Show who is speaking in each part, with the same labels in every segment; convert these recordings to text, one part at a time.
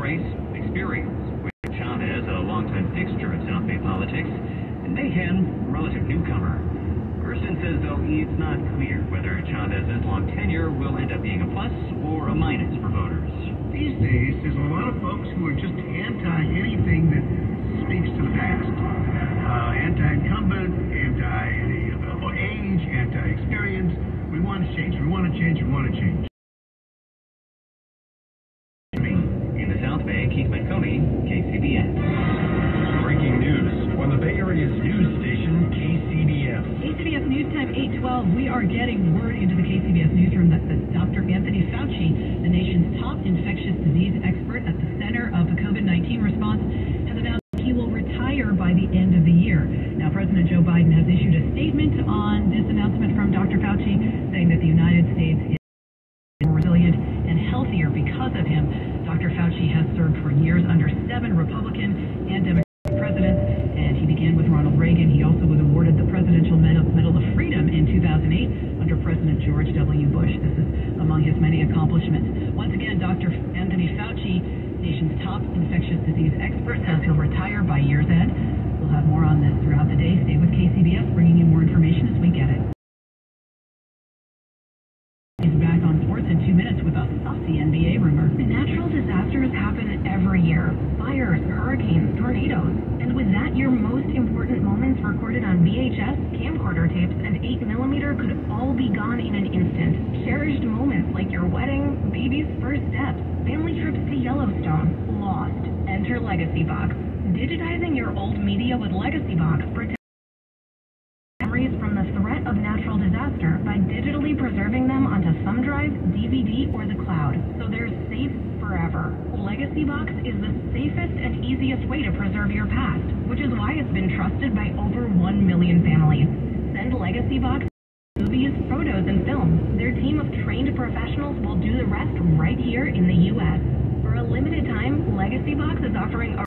Speaker 1: race, experience. With Chavez, a longtime fixture in South Bay politics, and Mahan, relative newcomer. Gerston says, though, it's not clear whether Chavez's long tenure will end up being a plus or a minus for voters.
Speaker 2: These days, there's a lot of folks who are just anti anything that speaks to the past. Uh, anti-incumbent, anti-age, anti-experience. We want to change. We want to change. We want to change.
Speaker 3: Statement on this announcement from Dr. Fauci, saying that the United States is more resilient and healthier because of him. Dr. Fauci has served for years under seven Republican and Democratic presidents, and he began with Ronald Reagan. He also was awarded the Presidential Medal, Medal of Freedom in 2008 under President George W. Bush. This is among his many accomplishments. Once again, Dr. Anthony Fauci, nation's top infectious disease expert, says he'll retire by year's end. We'll have more on this throughout the day. Stay with KCBS, bringing you more information as we get it. He's back on sports in two minutes with a saucy NBA rumor.
Speaker 4: Natural disasters happen every year. Fires, hurricanes, tornadoes. And with that, your most important moments recorded on VHS, camcorder tapes, and 8mm could all be gone in an instant. Cherished moments like your wedding, baby's first steps, family trips to Yellowstone, lost. Enter Legacy Box. Digitizing your old media with Legacy Box protects memories from the threat of natural disaster by digitally preserving them onto thumb drive, DVD, or the cloud, so they're safe forever. Legacy Box is the safest and easiest way to preserve your past, which is why it's been trusted by over 1 million families. Send Legacy Box movies, photos, and films. Their team of trained professionals will do the rest right here in the U.S. For a limited time, Legacy is offering a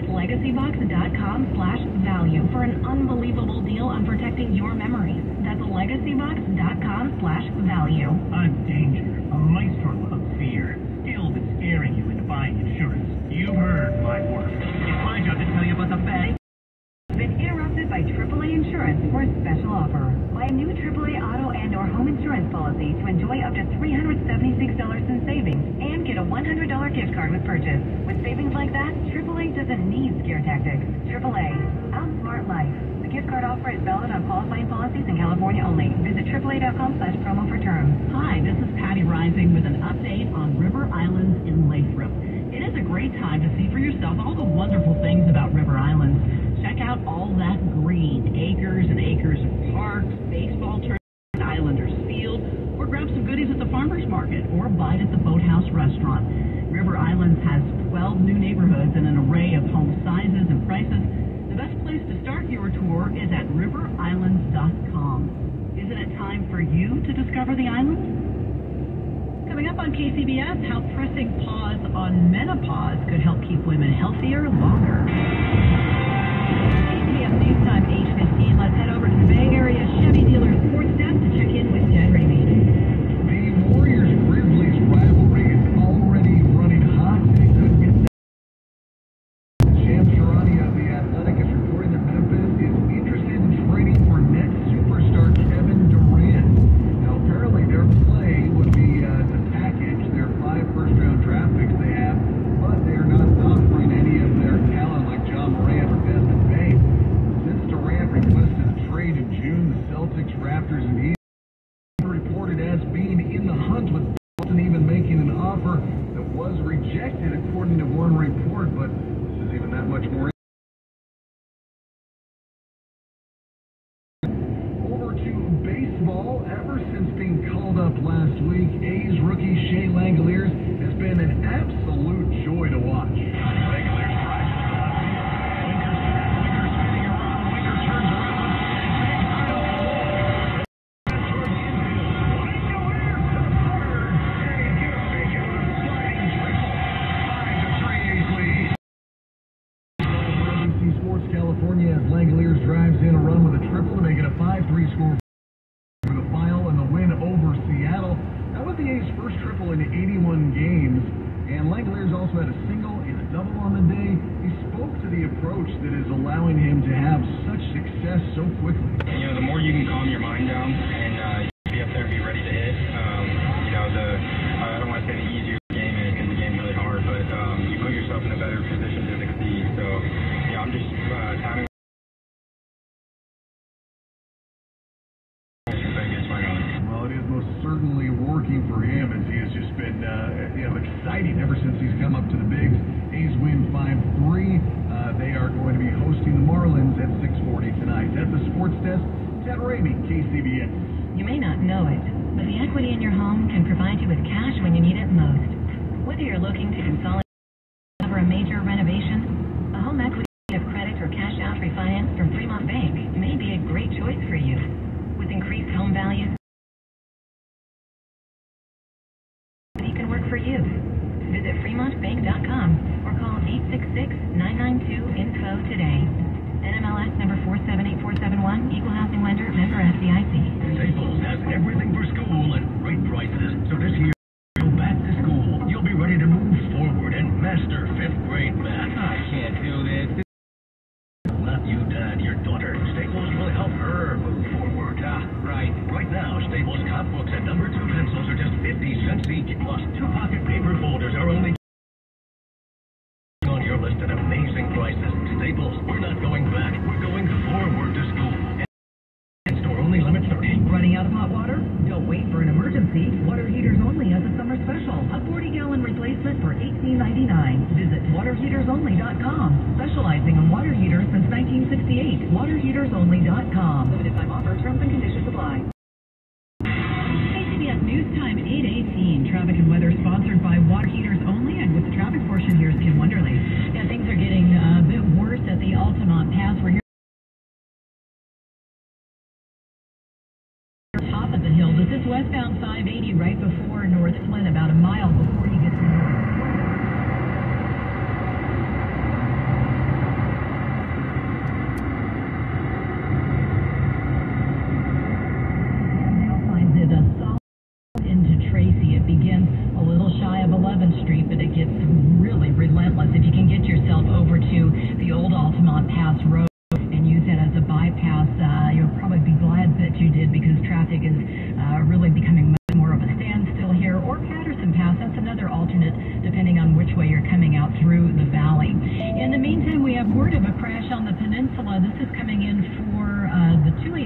Speaker 4: legacybox.com slash value for an unbelievable deal on protecting your memories. That's legacybox.com slash value.
Speaker 2: I'm danger, a maestro of fear, still that's scaring you into buying insurance. You've heard my work. It's my job to tell you about the bad.
Speaker 4: Been interrupted by AAA Insurance for a special offer. Buy a new AAA auto and or home insurance policy to enjoy up to $376 in savings and get a $100 gift With savings like that, AAA doesn't need scare tactics. AAA, outsmart life. The gift card offer is valid on qualifying policies in California only. Visit AAA.com slash promo for terms.
Speaker 3: Hi, this is Patty Rising with an update on River Islands in Lathrop. It is a great time to see for yourself all the wonderful things about River Islands. Check out all that green, acres and acres of parks, baseball tournaments, Islanders Field, or grab some goodies at the farmer's market or bite at the Boathouse restaurant. River Islands has 12 new neighborhoods and an array of home sizes and prices. The best place to start your tour is at riverislands.com. Isn't it time for you to discover the islands? Coming up on KCBS, how pressing pause on menopause could help keep women healthier longer. KCBS News Time 815. Let's head over
Speaker 5: quantos mil. approach that is allowing him to have such success so quickly.
Speaker 6: You know, the more you can calm your mind down and uh,
Speaker 5: Streaming KCBS.
Speaker 4: You may not know it, but the equity in your home can provide you with cash when you need it most. Whether you're looking to consolidate cover a major renovation, a home equity of credit or cash out refinance from Fremont Bank may be a great choice for you. With increased home values, it can work for you. Visit FremontBank.com or call 866-992-INFO today. NMLS number 478471, equal housing lender, member FDIC.
Speaker 2: Staples has everything for school at great prices, so this year go back to school. You'll be ready to move forward and master fifth grade math. I can't do this. Not you, Dad, your daughter. Staples will help her move forward. Ah, right. Right now, Staples cop books and number two pencils are just 50 cents each, plus two pocket paper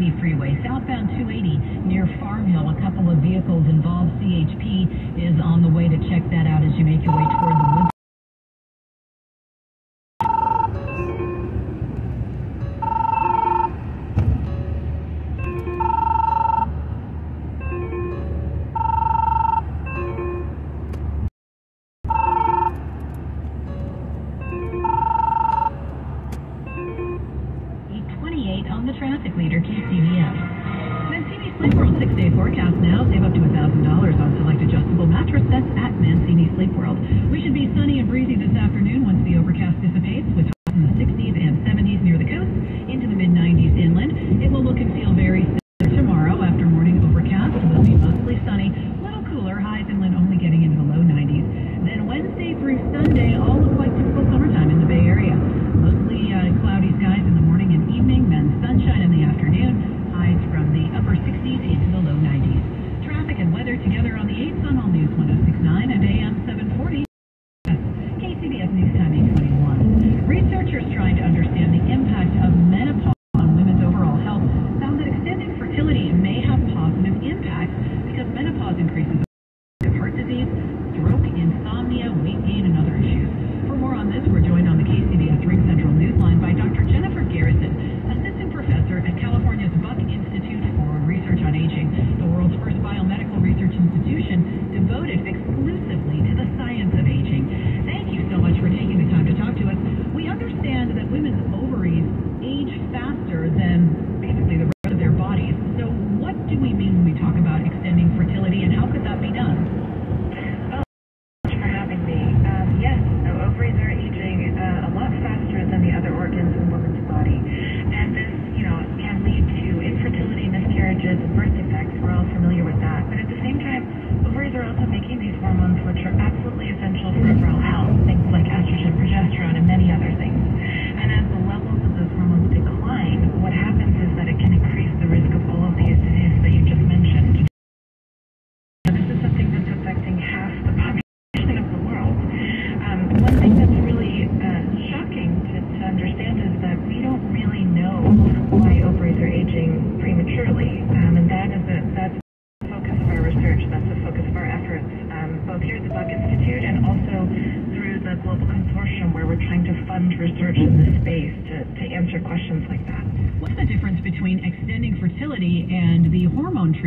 Speaker 3: 280 freeway, southbound 280 near Farm Hill. A couple of vehicles involved. CHP is on the way to check that out as you make your way toward the woods. the traffic leader, KCBS. Mancini Sleep World six-day forecast now. Save up to $1,000 on select adjustable mattress sets at Mancini Sleep World. We should be sunny and breezy this afternoon once the overcast dissipates. With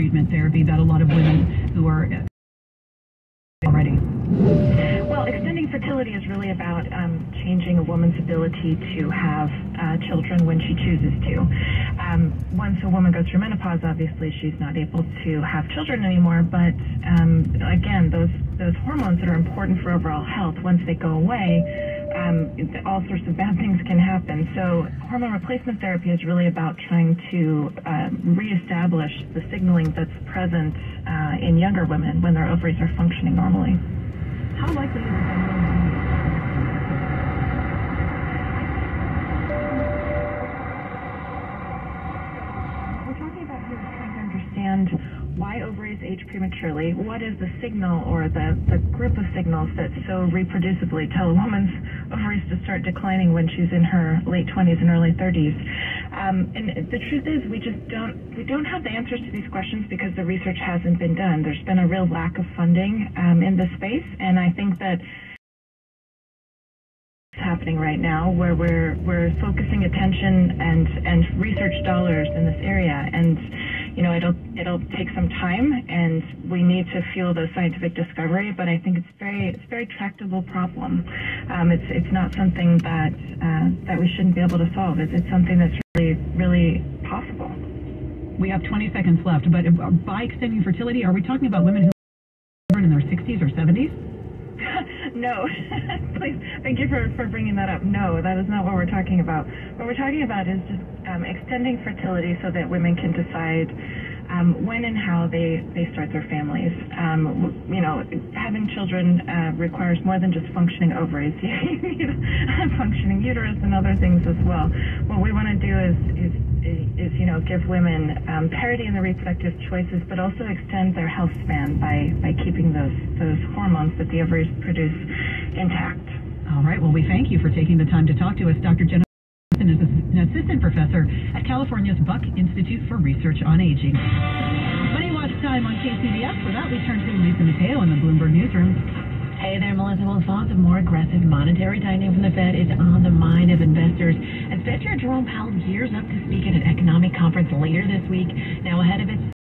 Speaker 3: treatment therapy that a lot of women who are already?
Speaker 7: Well, extending fertility is really about um, changing a woman's ability to have uh, children when she chooses to. Um, once a woman goes through menopause, obviously she's not able to have children anymore. But um, again, those those hormones that are important for overall health, once they go away, um, all sorts of bad things can happen. So hormone replacement therapy is really about trying to uh, reestablish the signaling that's present uh, in younger women when their ovaries are functioning normally.
Speaker 3: How likely is
Speaker 7: ovaries age prematurely. What is the signal or the, the group of signals that so reproducibly tell a woman's ovaries to start declining when she's in her late 20s and early 30s? Um, and the truth is, we just don't we don't have the answers to these questions because the research hasn't been done. There's been a real lack of funding um, in this space, and I think that it's happening right now where we're we're focusing attention and and research dollars in this area and you know it'll it'll take some time and we need to fuel the scientific discovery but I think it's very it's a very tractable problem. Um, it's it's not something that uh, that we shouldn't be able to solve. It's, it's something that's really really possible.
Speaker 3: We have 20 seconds left, but uh, by extending fertility, are we talking about women who are in their 60s or 70s?
Speaker 7: No, please, thank you for, for bringing that up. No, that is not what we're talking about. What we're talking about is just um, extending fertility so that women can decide um, when and how they, they start their families. Um, you know, having children uh, requires more than just functioning ovaries. you need a functioning uterus and other things as well. What we want to do is, is is, you know, give women um, parity in the reproductive choices, but also extend their health span by, by keeping those, those hormones that the ovaries produce intact.
Speaker 3: All right. Well, we thank you for taking the time to talk to us. Dr. Jennifer is an assistant professor California's Buck Institute for Research on Aging. Money Watch time on KCBS. For that, we turn to Lisa Mateo in the Bloomberg Newsroom.
Speaker 8: Hey there, Melissa. Well, thoughts of more aggressive monetary tightening from the Fed is on the mind of investors. As Fed Chair Jerome Powell gears up to speak at an economic conference later this week, now ahead of its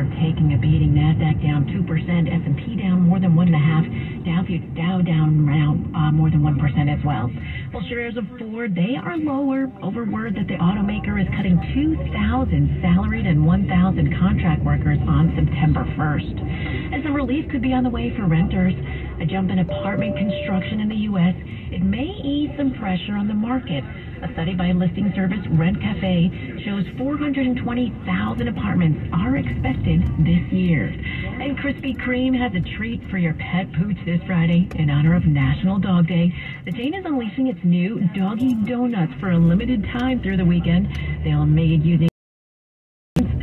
Speaker 8: are taking a beating. Nasdaq down two percent, S and P down more than one and a half, Dow, Dow down around uh, more than one percent as well. Well, shares of Ford they are lower over word that the automaker is cutting 2,000 salaried and 1,000 contract workers on September 1st. As some relief could be on the way for renters. A jump in apartment construction in the U.S. It may ease some pressure on the market. A study by listing service Rent Cafe shows 420,000 apartments are expected this year. And Krispy Kreme has a treat for your pet pooch this Friday in honor of National Dog Day. The chain is unleashing its new Doggy Donuts for a limited time through the weekend. They are all made using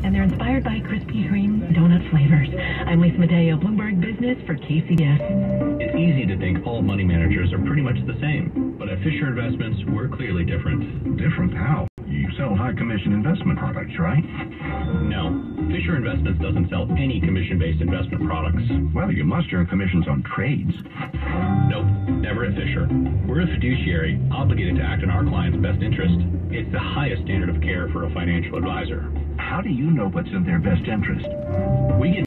Speaker 8: and they're inspired by Krispy Kreme donut flavors. I'm Lisa Mateo, Bloomberg Business for KCBS.
Speaker 9: It's easy to think all money managers are pretty much the same, but at Fisher Investments, we're clearly different.
Speaker 10: Different how? You sell high commission investment products, right?
Speaker 9: No, Fisher Investments doesn't sell any commission-based investment products.
Speaker 10: Well, you must earn commissions on trades.
Speaker 9: Nope, never at Fisher. We're a fiduciary obligated to act in our client's best interest. It's the highest standard of care for a financial advisor.
Speaker 10: How do you know what's in their best interest?
Speaker 9: We get